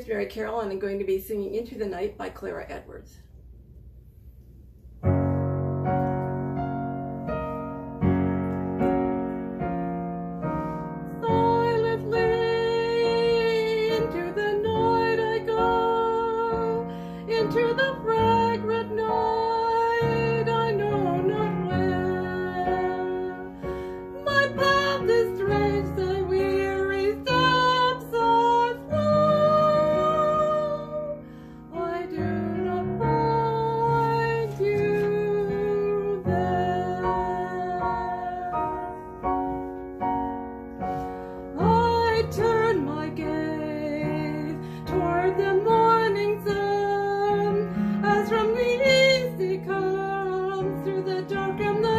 is Mary Carol and I'm going to be singing Into the Night by Clara Edwards. my gaze toward the morning sun as from the east comes through the dark and the